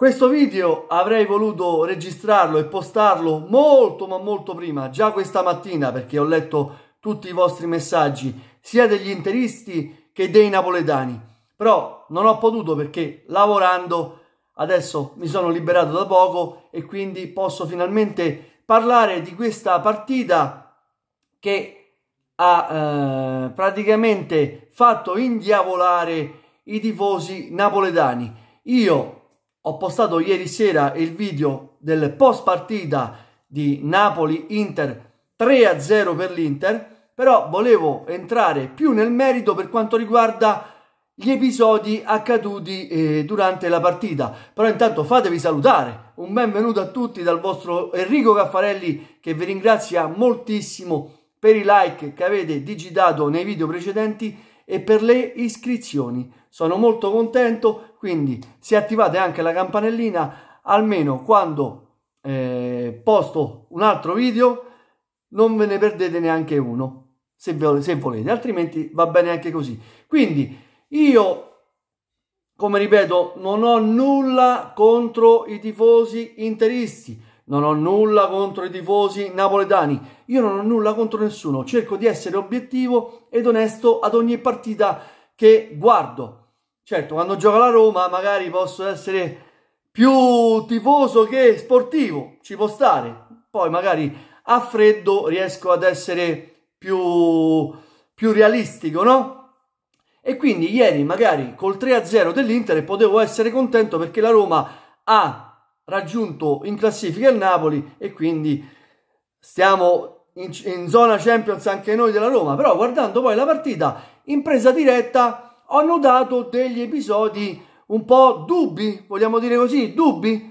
Questo video avrei voluto registrarlo e postarlo molto ma molto prima, già questa mattina perché ho letto tutti i vostri messaggi, sia degli interisti che dei napoletani. Però non ho potuto perché lavorando adesso mi sono liberato da poco e quindi posso finalmente parlare di questa partita che ha eh, praticamente fatto indiavolare i tifosi napoletani. Io ho postato ieri sera il video del post partita di Napoli-Inter 3-0 per l'Inter, però volevo entrare più nel merito per quanto riguarda gli episodi accaduti eh, durante la partita. Però intanto fatevi salutare. Un benvenuto a tutti dal vostro Enrico Caffarelli che vi ringrazia moltissimo per i like che avete digitato nei video precedenti e per le iscrizioni. Sono molto contento, quindi se attivate anche la campanellina, almeno quando eh, posto un altro video non ve ne perdete neanche uno, se, se volete, altrimenti va bene anche così. Quindi io come ripeto, non ho nulla contro i tifosi interisti, non ho nulla contro i tifosi napoletani, io non ho nulla contro nessuno, cerco di essere obiettivo ed onesto ad ogni partita che guardo. Certo, quando gioca la Roma magari posso essere più tifoso che sportivo, ci può stare. Poi magari a freddo riesco ad essere più, più realistico, no? E quindi ieri magari col 3-0 dell'Inter potevo essere contento perché la Roma ha raggiunto in classifica il Napoli e quindi stiamo in, in zona Champions anche noi della Roma. Però guardando poi la partita in presa diretta ho notato degli episodi un po' dubbi, vogliamo dire così, dubbi,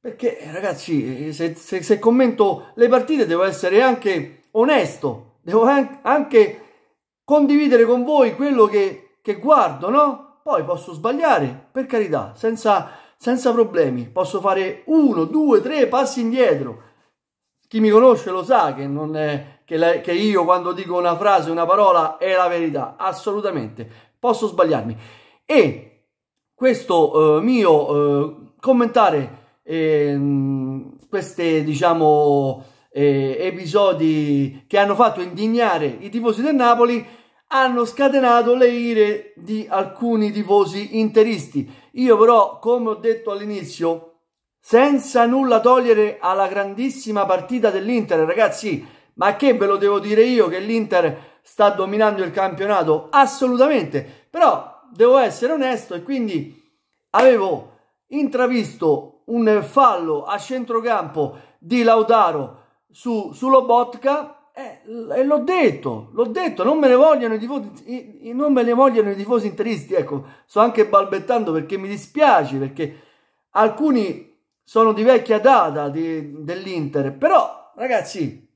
perché ragazzi, se, se, se commento le partite devo essere anche onesto, devo anche condividere con voi quello che, che guardo, no? Poi posso sbagliare, per carità, senza, senza problemi, posso fare uno, due, tre passi indietro. Chi mi conosce lo sa che, non è, che, io quando dico una frase, una parola, è la verità, assolutamente posso sbagliarmi. E questo eh, mio eh, commentare eh, questi, diciamo, eh, episodi che hanno fatto indignare i tifosi del Napoli hanno scatenato le ire di alcuni tifosi interisti. Io però, come ho detto all'inizio, senza nulla togliere alla grandissima partita dell'Inter, ragazzi, ma che ve lo devo dire io che l'Inter sta dominando il campionato? Assolutamente, però devo essere onesto e quindi avevo intravisto un fallo a centrocampo di Lautaro su, su Lobotka e, e l'ho detto, l'ho detto, non me ne vogliono i tifosi, non me ne vogliono i tifosi interisti, ecco, sto anche balbettando perché mi dispiace, perché alcuni sono di vecchia data dell'Inter, però ragazzi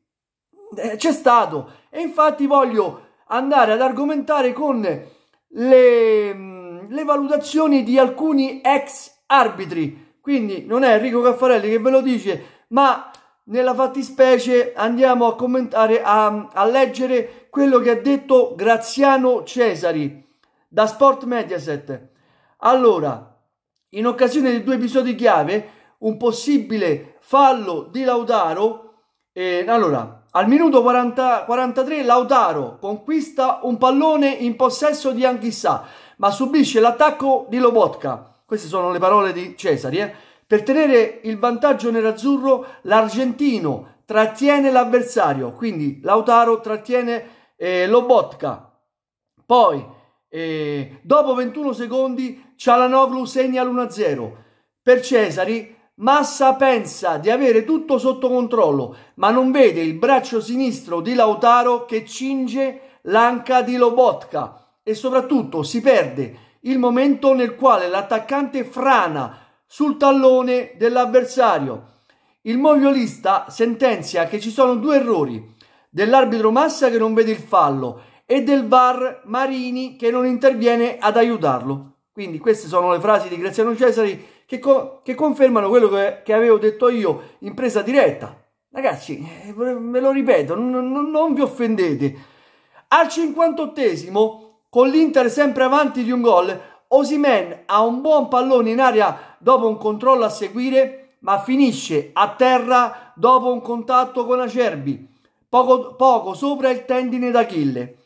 c'è stato e infatti voglio andare ad argomentare con le, mm, le valutazioni di alcuni ex arbitri. Quindi non è Enrico Caffarelli che ve lo dice, ma nella fattispecie andiamo a commentare, a, a leggere quello che ha detto Graziano Cesari da Sport Mediaset. Allora, in occasione di due episodi chiave, un possibile fallo di Lautaro, eh, allora, al minuto 40, 43 Lautaro conquista un pallone in possesso di Anghissà, ma subisce l'attacco di Lobotka. Queste sono le parole di Cesari. Eh? Per tenere il vantaggio nerazzurro, l'argentino trattiene l'avversario, quindi Lautaro trattiene eh, Lobotka. Poi, eh, dopo 21 secondi, Cialanoglu segna l'1-0. Per Cesari Massa pensa di avere tutto sotto controllo, ma non vede il braccio sinistro di Lautaro che cinge l'anca di Lobotka e soprattutto si perde il momento nel quale l'attaccante frana sul tallone dell'avversario. Il moviolista sentenzia che ci sono due errori, dell'arbitro Massa che non vede il fallo e del VAR Marini che non interviene ad aiutarlo. Quindi queste sono le frasi di Graziano Cesari che, co- che confermano quello che, che, avevo detto io in presa diretta. Ragazzi, eh, ve lo ripeto, non, non, vi offendete. Al 58esimo, con l'Inter sempre avanti di un gol, Osimen ha un buon pallone in aria dopo un controllo a seguire, ma finisce a terra dopo un contatto con Acerbi, poco, poco sopra il tendine d'Achille.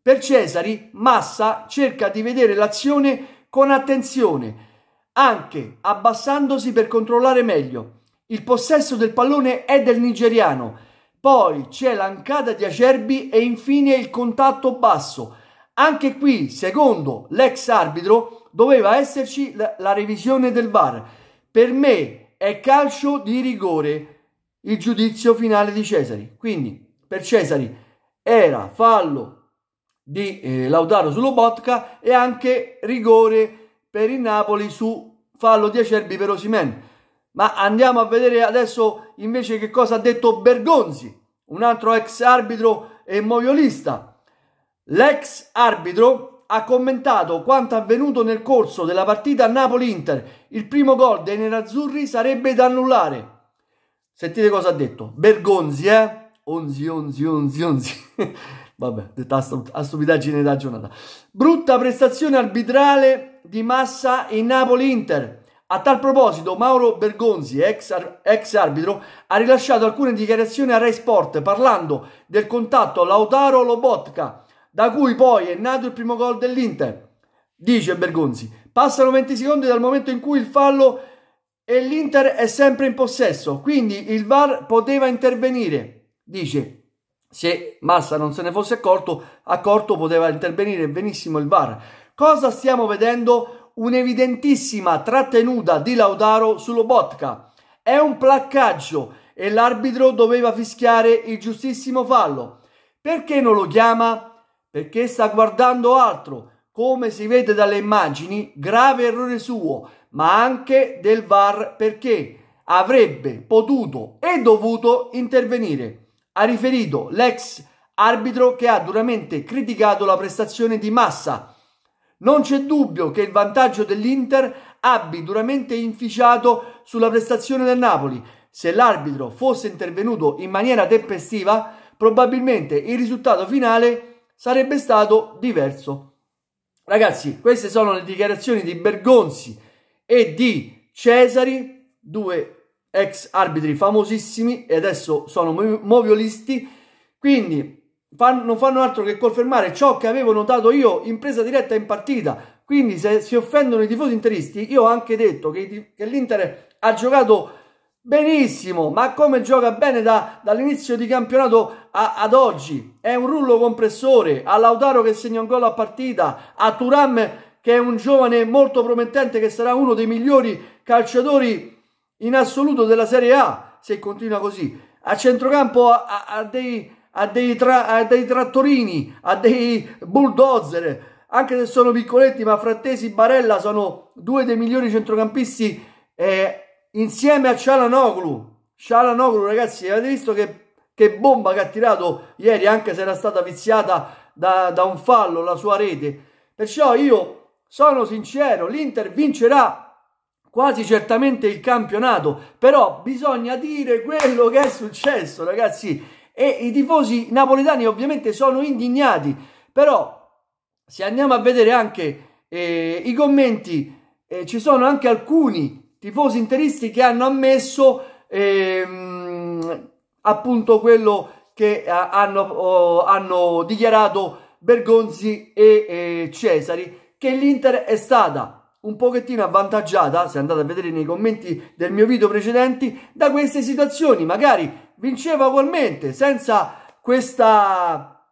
Per Cesari, Massa cerca di vedere l'azione con attenzione, anche abbassandosi per controllare meglio. Il possesso del pallone è del nigeriano, poi c'è l'ancata di Acerbi e infine il contatto basso. Anche qui, secondo l'ex arbitro, doveva esserci la, revisione del VAR. Per me è calcio di rigore il giudizio finale di Cesari. Quindi per Cesari era fallo di eh, Lautaro su Lobotka e anche rigore per il Napoli su fallo di Acerbi per Osimen. Ma andiamo a vedere adesso invece che cosa ha detto Bergonzi, un altro ex arbitro e moviolista. L'ex arbitro ha commentato quanto avvenuto nel corso della partita Napoli-Inter. Il primo gol dei nerazzurri sarebbe da annullare. Sentite cosa ha detto. Bergonzi, eh? Onzi, onzi, onzi, onzi. Vabbè, detta a stupidaggine da giornata. Brutta prestazione arbitrale di massa in Napoli-Inter. A tal proposito, Mauro Bergonzi, ex, ex, arbitro, ha rilasciato alcune dichiarazioni a Rai Sport parlando del contatto Lautaro-Lobotka, da cui poi è nato il primo gol dell'Inter. Dice Bergonzi, passano 20 secondi dal momento in cui il fallo e l'Inter è sempre in possesso, quindi il VAR poteva intervenire. Dice, se Massa non se ne fosse accorto, accorto poteva intervenire benissimo il VAR. Cosa stiamo vedendo? un'evidentissima trattenuta di Lautaro su Lobotka. È un placcaggio e l'arbitro doveva fischiare il giustissimo fallo. Perché non lo chiama? Perché sta guardando altro. Come si vede dalle immagini, grave errore suo, ma anche del VAR perché avrebbe potuto e dovuto intervenire. Ha riferito l'ex arbitro che ha duramente criticato la prestazione di Massa non c'è dubbio che il vantaggio dell'Inter abbia duramente inficiato sulla prestazione del Napoli. Se l'arbitro fosse intervenuto in maniera tempestiva, probabilmente il risultato finale sarebbe stato diverso. Ragazzi, queste sono le dichiarazioni di Bergonzi e di Cesari, due ex arbitri famosissimi e adesso sono moviolisti. Quindi fan, non fanno altro che confermare ciò che avevo notato io in presa diretta in partita. Quindi se si offendono i tifosi interisti, io ho anche detto che, che l'Inter ha giocato benissimo, ma come gioca bene da, dall'inizio di campionato a, ad oggi. È un rullo compressore, a Lautaro che segna un gol a partita, a Turam che è un giovane molto promettente che sarà uno dei migliori calciatori in assoluto della Serie A, se continua così. A centrocampo ha dei a dei, tra, a dei trattorini, a dei bulldozer, anche se sono piccoletti, ma Frattesi Barella sono due dei migliori centrocampisti eh, insieme a Cialanoglu. Cialanoglu, ragazzi, avete visto che, che, bomba che ha tirato ieri, anche se era stata viziata da, da un fallo la sua rete. Perciò io sono sincero, l'Inter vincerà quasi certamente il campionato, però bisogna dire quello che è successo, ragazzi e i tifosi napoletani ovviamente sono indignati, però se andiamo a vedere anche eh, i commenti, eh, ci sono anche alcuni tifosi interisti che hanno ammesso ehm, appunto quello che eh, hanno, oh, hanno, dichiarato Bergonzi e eh, Cesari, che l'Inter è stata un pochettino avvantaggiata, se andate a vedere nei commenti del mio video precedenti, da queste situazioni, magari vinceva ugualmente senza questa,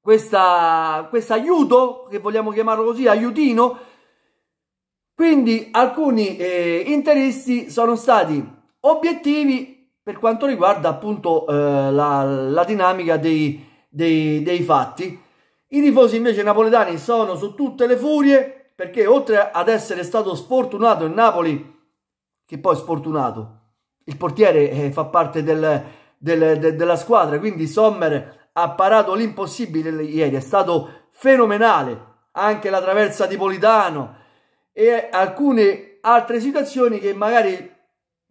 questa, questo aiuto, che vogliamo chiamarlo così, aiutino. Quindi alcuni eh, interisti sono stati obiettivi per quanto riguarda appunto eh, la, la, dinamica dei, dei, dei fatti. I tifosi invece napoletani sono su tutte le furie perché oltre ad essere stato sfortunato il Napoli, che poi sfortunato, il portiere eh, fa parte del, del, de, della squadra, quindi Sommer ha parato l'impossibile ieri, è stato fenomenale, anche la traversa di Politano e alcune altre situazioni che magari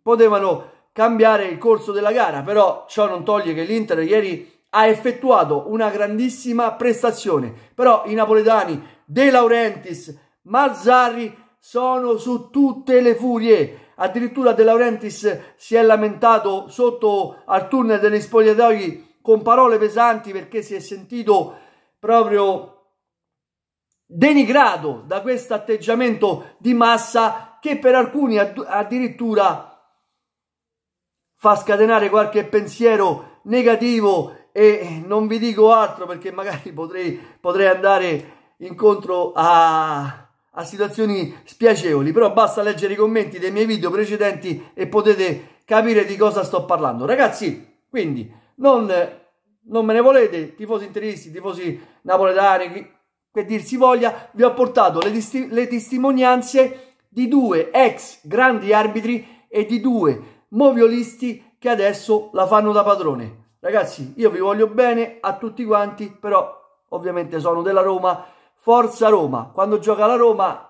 potevano cambiare il corso della gara, però ciò non toglie che l'Inter ieri ha effettuato una grandissima prestazione, però i napoletani De Laurentiis, Mazzarri sono su tutte le furie. Addirittura De Laurentiis si è lamentato sotto al tunnel degli spogliatoi con parole pesanti perché si è sentito proprio denigrato da questo atteggiamento di massa che per alcuni addirittura fa scatenare qualche pensiero negativo e non vi dico altro perché magari potrei, potrei andare incontro a, a situazioni spiacevoli però basta leggere i commenti dei miei video precedenti e potete capire di cosa sto parlando. Ragazzi quindi non, non me ne volete tifosi interisti tifosi napoletani che dir si voglia vi ho portato le, le testimonianze di due ex grandi arbitri e di due moviolisti che adesso la fanno da padrone. Ragazzi, io vi voglio bene a tutti quanti, però ovviamente sono della Roma, forza Roma. Quando gioca la Roma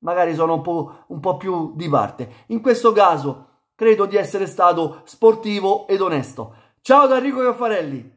magari sono un po', un po' più di parte. In questo caso credo di essere stato sportivo ed onesto. Ciao da Enrico Caffarelli.